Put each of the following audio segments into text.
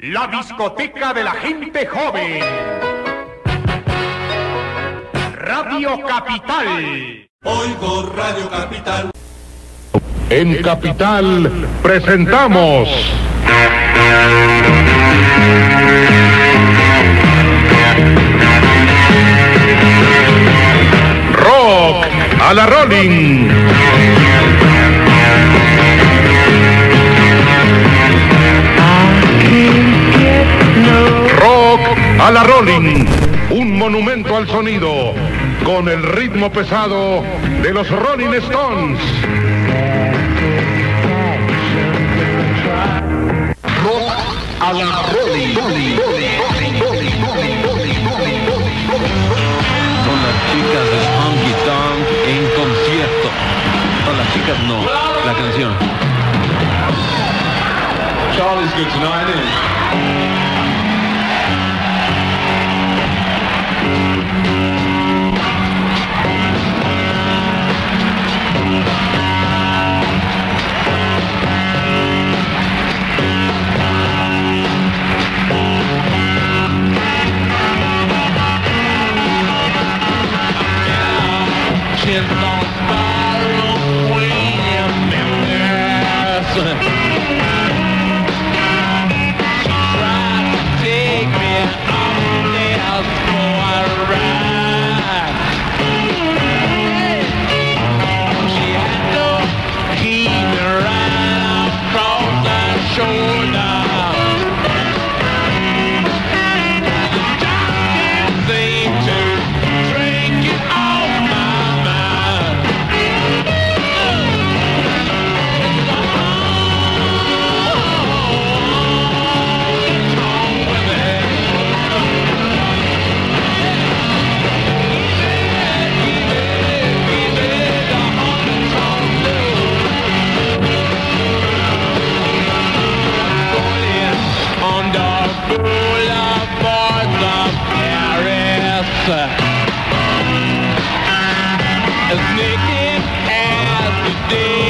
La discoteca de la gente joven. Radio Capital. Oigo Radio Capital. En Capital presentamos. Un monumento al sonido con el ritmo pesado de los Rolling Stones. Rock a la Rolling. Son las chicas de Honky Tonk en concierto. No, las chicas no, la canción. Charlie's good tonight, Follow William in he? As naked as the day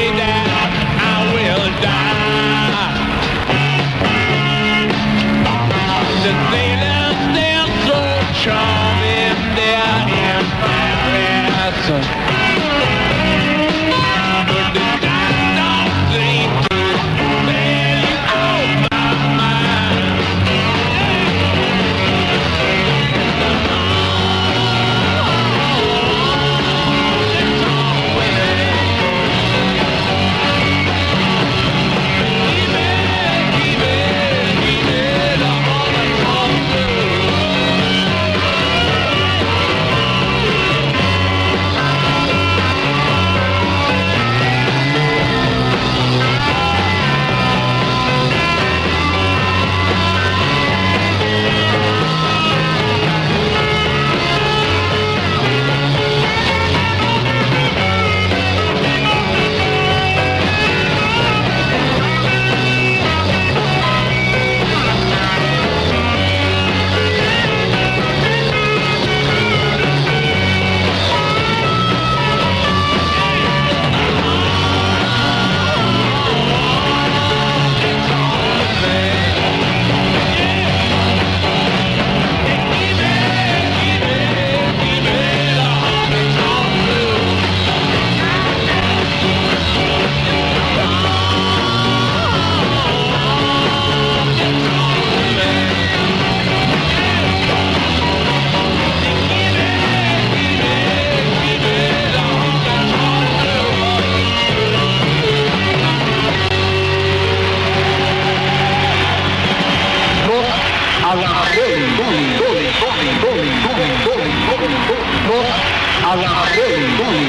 a la.